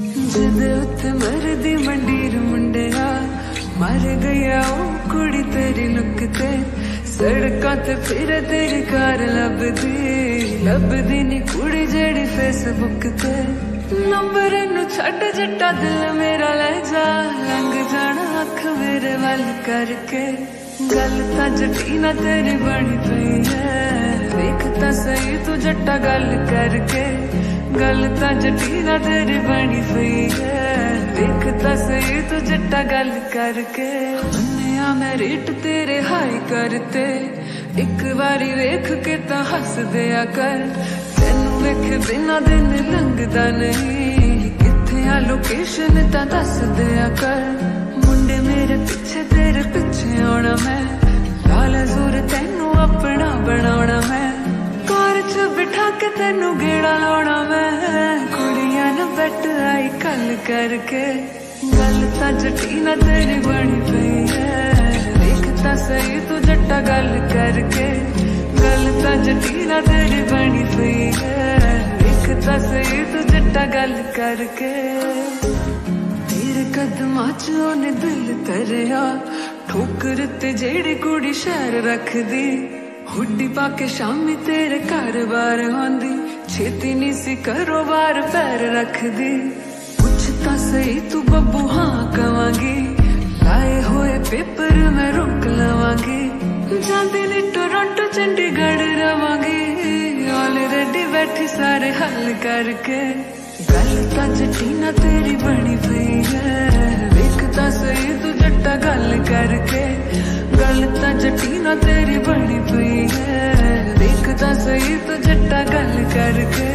ਜਿਹਦੇ ਉੱਤੇ ਮਰਦੀ ਮੰਡੀਰ ਮੁੰਡਿਆ ਮਰ ਗਿਆ ਉਹ ਕੁੜੀ ਤੇਰੀ ਲੁੱਕ ਤੇ ਸੜਕਾਂ ਤੇ ਫਿਰ ਤੇਰੀ ਕਾਰ ਲੱਭਦੀ ਲੱਭਦੀ ਨੀ ਕੁੜੀ ਜਿਹੜੀ ਫੇਸਬੁੱਕ ਤੇ ਨੰਬਰ ਨੂੰ ਛੱਡ ਜੱਟਾ ਦਿਲ ਮੇਰਾ ਲੈ ਜਾ ਲੰਘ ਜਾਣਾ ਅੱਖ ਮੇਰੇ ਵੱਲ ਕਰਕੇ ਗੱਲ ਤਾਂ ਜੱਟੀ ਨਾ ਤੇਰੀ ਬਣੀ ਪਈ ਹੈ ਵੇਖ ਤਾਂ ਸਹੀ ਤੂੰ ਜੱਟਾ ਗੱਲ ਕਰਕੇ ਗੱਲ ਤਾਂ ਜੱਟੀ ਨਾ ਤੇਰੀ ਬਣੀ ਪਈ ਹੈ ਵੇਖ ਤਾਂ ਸਹੀ ਤੂੰ ਜੱਟਾ ਗੱਲ ਕਰਕੇ ਮੰਨਿਆ ਮੈਂ ਰੇਟ ਤੇਰੇ ਹਾਈ ਕਰਤੇ ਇੱਕ ਵਾਰੀ ਵੇਖ ਕੇ ਤਾਂ ਹੱਸ ਦਿਆ ਕਰ ਤੈਨੂੰ ਵੇਖ ਬਿਨਾ ਦਿਨ ਲੰਘਦਾ ਨਹੀਂ ਕਿੱਥੇ ਆ ਲੋਕੇਸ਼ਨ ਤਾਂ ਦੱਸ ਦਿਆ ਕਰ ਮੁੰਡੇ ਮੇਰੇ ਪਿੱਛੇ ਤੇਰੇ ਪਿੱਛੇ ਆਉਣਾ ਮੈਂ ਲਾਲ ਜ਼ੂਰ ਤੈਨੂੰ ਆਪਣਾ ਬਣਾਉਣਾ ਮੈਂ ਕਾਰ 'ਚ ਬਿਠਾ ਕੇ ਤੈਨੂੰ ਗੇੜਾ ਲਾਉਣਾ ਮੈਂ कट आई कल करके। गलता जटी ना तेरी बनी पई देखता सही तू जटा गल करके। गलता जटी ना तेरी बनी पई देखता सही तू जट्टा गल करके। तेरे कदमा चो दिल तरिया ठोकर ते जेड़ी कुड़ी शहर रख दी हुडी पाके शामी तेरे घर बार आंदी। ਕੇ ਸ਼ਾਮੀ ਤੇਰੇ ਘਰ ਬਾਰ ਆਉਂਦੀ ਛੇਤੀ ਨਹੀਂ ਸੀ ਕਾਰੋਬਾਰ ਪੈਰ ਰੱਖਦੀ ਪੁੱਛ ਤਾਂ ਸਹੀ ਤੂੰ ਬੱਬੂ ਹਾਂ ਕਵਾਂਗੀ ਲਾਏ ਹੋਏ ਪੇਪਰ ਮੈਂ ਰੁਕ ਲਵਾਂਗੀ ਜਾਂਦੀ ਨੇ ਟੋਰਾਂਟੋ ਚੰਡੀਗੜ੍ਹ ਰਵਾਂਗੀ ਆਲਰੇਡੀ ਬੈਠੀ ਸਾਰੇ ਹੱਲ ਕਰਕੇ ਗੱਲ ਤਾਂ ਜੱਟੀ ਨਾ ਤੇਰੀ ਬਣੀ ਪਈ ਹੈ ਵੇਖ ਤਾਂ ਸਹੀ ਤੂੰ ਜੱਟਾ ਗੱਲ ਕਰਕੇ ਗੱਲ ਤਾਂ ਜੱਟੀ ਨਾ ਤੇਰੀ ਬਣੀ